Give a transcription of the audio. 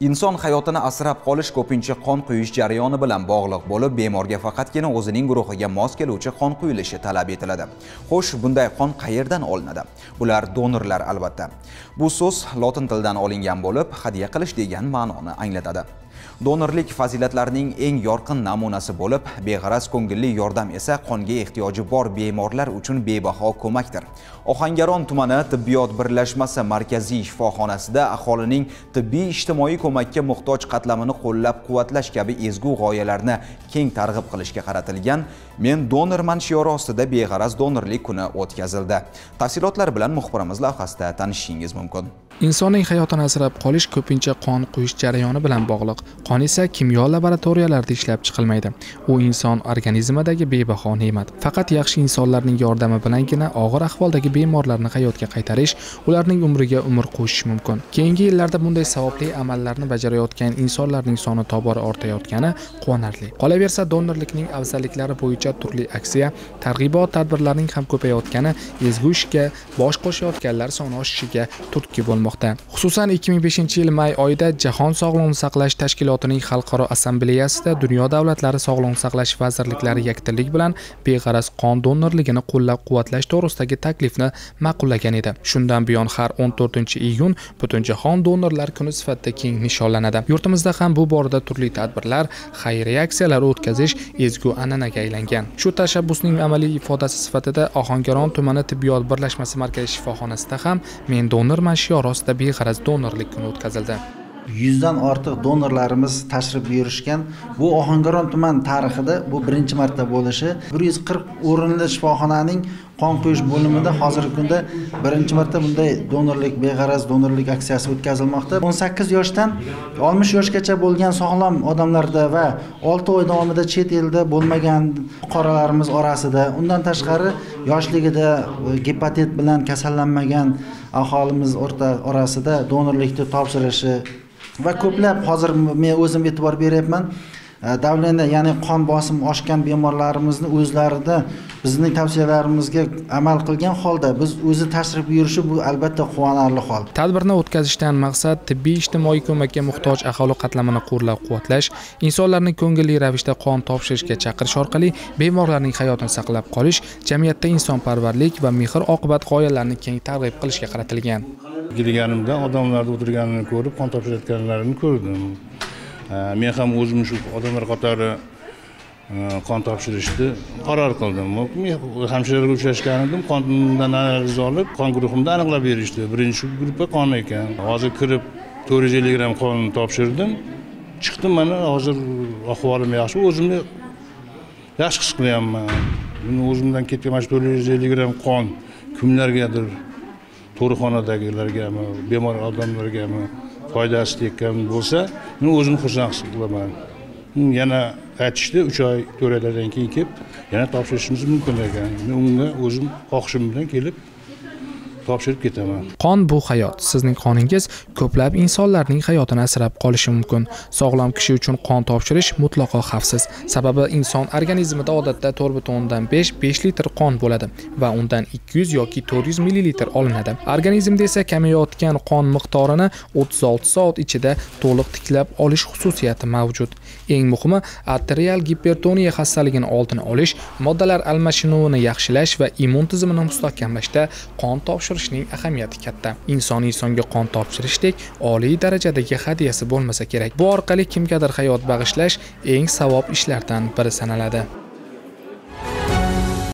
inson hayotini asrab qolish ko'pincha qon quyish jarayoni bilan bog'liq bo'lib bemorga faqatgina o'zining guruhiga mos keluvchi qon quyilishi talab etiladi. Xo'sh bunday qon qayerdan olinadi? Bular donorlar albatta. Bu so'z lotin tilidan olingan bo'lib hadya qilish degan ma'noni anglatadi. Donorlik fazilatlarining eng yorqin namunasi bo'lib beg'araz ko'ngilli yordam esa qonga ehtiyoji bor bemorlar uchun bebaho ko'makdir. Ohangaron tumani tibbiyot birlashmasi markaziy shifoxonasida aholining tibbiy ijtimoiy ko'makka muhtoj qatlamini qo'llab quvvatlash kabi ezgu g'oyalarni keng targ'ib qilishga qaratilgan men donorman shiori ostida beg'araz donorlik kuni o'tkazildi. Tafsilotlar bilan muxbirimiz lavhasida tanishishingiz mumkin. Insonning hayotini asrab qolish ko'pincha qon quyish jarayoni bilan bog'liq. Qon esa kimyo laboratoriyalarida ishlab chiqilmaydi. U inson organizmidagi bebaho ne'mat. Faqat yaxshi insonlarning yordami bilangina og'ir ahvoldagi bemorlarni hayotga qaytarish ularning umriga umr qo'shish mumkin. Keyingi yillarda bunday savobli amallarni bajarayotgan insonlarning soni tobora ortayotgani quvonarli. Qolaversa donorlikning afzalliklari bo'yicha turli aksiya targ'ibot tadbirlarining ham ko'payayotgani ezgu ishga bosh qo'shayotganlar soni oshishiga turtki bo'lmoqda. Xususan 2005 yil may oyida jahon sog'liqni saqlash tashkilotining xalqaro assambleyasida dunyo davlatlari sog'liqni saqlash vazirliklari yakdillik bilan beg'araz qon donorligini qo'llab quvvatlash to'g'risidagi taklifni ma'qullagan edi. Shundan buyon har 14 iyun butunjahon donorlar kuni sifatida keng nishonlanadi. Yurtimizda ham bu borada turli tadbirlar xayriya aksiyalar o'tkazish ezgu an'anaga aylangan. Shu tashabbusning amaliy ifodasi sifatida ohangaron tumani tibbiyot birlashmasi markaziy shifoxonasida ham men donorman shiori ostida beg'araz donorlik kuni o'tkazildi. Yuzdan ortiq donorlarimiz tashrif buyurishgan. Bu ohangaron tuman tarixida bu birinchi marta bo'lishi. bir yuz qirq o'rinli shifoxonaning qon quyish bo'limida hozirgi kunda birinchi marta bunday donorlik beg'araz donorlik aksiyasi o'tkazilmoqda. o'n sakkiz yoshdan oltmish yoshgacha bo'lgan sog'lom odamlarda va olti oy davomida chet elda bo'lmagan fuqarolarimiz orasida undan tashqari yoshligida e, gepatit bilan kasallanmagan aholimiz o'rta orasida donorlikni topshirishi va ko'plab hozir men o'zim e'tibor beryapman e, davlaniya ya'ni qon bosimi oshgan bemorlarimizni o'zlarida bizning tavsiyalarimizga amal qilgan holda biz o'zi tashrif buyurishi bu albatta quvonarli hol. Tadbirni o'tkazishdan maqsad tibbiy ijtimoiy ko'makka muhtoj aholi qatlamini qo'llab quvvatlash insonlarni ko'ngilli ravishda qon topshirishga chaqirish orqali bemorlarning hayotini saqlab qolish jamiyatda insonparvarlik va mehr oqibat g'oyalarini keng targ'ib qilishga qaratilgan. Kelganimda odamlarni o'tirganini ko'rib qon topshirayotganlarini ko'rdim. Men ham o'zim shu odamlar qatori qon topshirishni qaror qildim. Hamshiralarga uchrashgan edim qondan analiz olib qon guruhimni aniqlab berishdi. Birinchi gruppa qon ekan. Hozir kirib to'rt yuz ellik gramm qon topshirdim. Chiqdim mana hozir ahvolim yaxshi o'zimni yaxshi his qilyapman. O'zimdan ketgan mana shu to'rt yuz ellik gramm qon kimlargadir tug'ruqxonadagilargami bemor odamlargami foydasi tekkan bo'lsa men o'zimni xursand his qilaman yana aytishdi uch oy to'rt oylardan keyin kelib yana topshirishimiz mumkin ekan. Men unga o'zim xohishim bilan kelib topshirib ketaman. Qon bu hayot. Sizning qoningiz ko'plab insonlarning hayotini asrab qolishi mumkin. Sog'lom kishi uchun qon topshirish mutlaqo xavfsiz. Sababi inson organizmida odatda to'rt butun o'ndan besh besh litr qon bo'ladi va undan ikki yuz yoki to'rt yuz millilitr olinadi. Organizmda esa kamayayotgan qon miqdorini o'ttiz olti soat ichida to'liq tiklab olish xususiyati mavjud. Eng muhimi arterial gipertoniya xastaligini oldini olish moddalar almashinuvini yaxshilash va immun tizimini mustahkamlashda qon topshirish topshirishning ahamiyati katta. Inson insonga qon topshirishdek oliy darajadagi hadyasi bo'lmasa kerak. Bu orqali kimgadir hayot bag'ishlash eng savob ishlardan biri sanaladi.